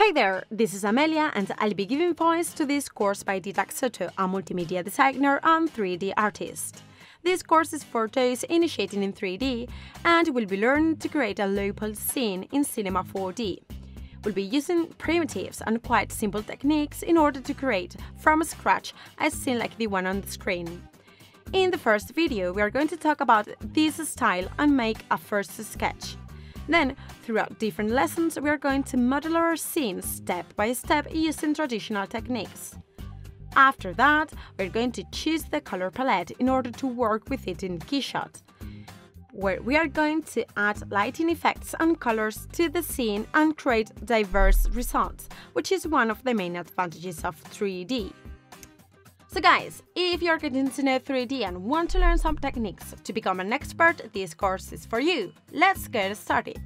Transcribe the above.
Hey there, this is Amelia and I'll be giving points to this course by Didac Soto, a multimedia designer and 3D artist. This course is for those initiating in 3D and will be learning to create a low-poly scene in Cinema 4D. We'll be using primitives and quite simple techniques in order to create from scratch a scene like the one on the screen. In the first video, we are going to talk about this style and make a first sketch. Then, throughout different lessons, we are going to model our scene step by step using traditional techniques. After that, we're going to choose the color palette in order to work with it in KeyShot, where we are going to add lighting effects and colors to the scene and create diverse results, which is one of the main advantages of 3D. So guys, if you're getting to know 3D and want to learn some techniques to become an expert, this course is for you. Let's get started!